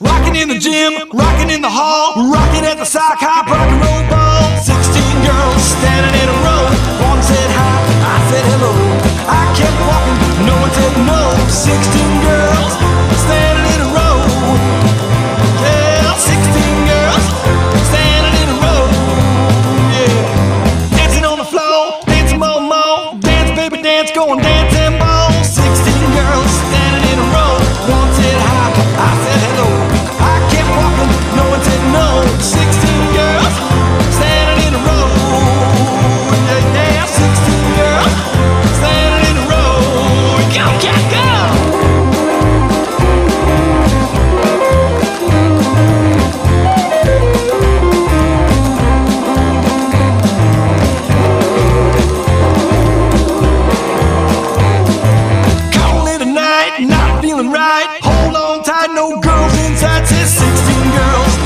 Rocking in the gym, rocking in the hall, rocking at the sock hop, rock and roll ball. Sixteen girls standing in a row. One said hi, I said hello. I kept walking, no one said no. Sixteen girls standing in a row. Yeah, sixteen girls standing in a row. Yeah, dancing on the floor, dancing more, more, dance, baby, dance, going dancing feeling right. Hold on tight, no girls inside. Says 16 girls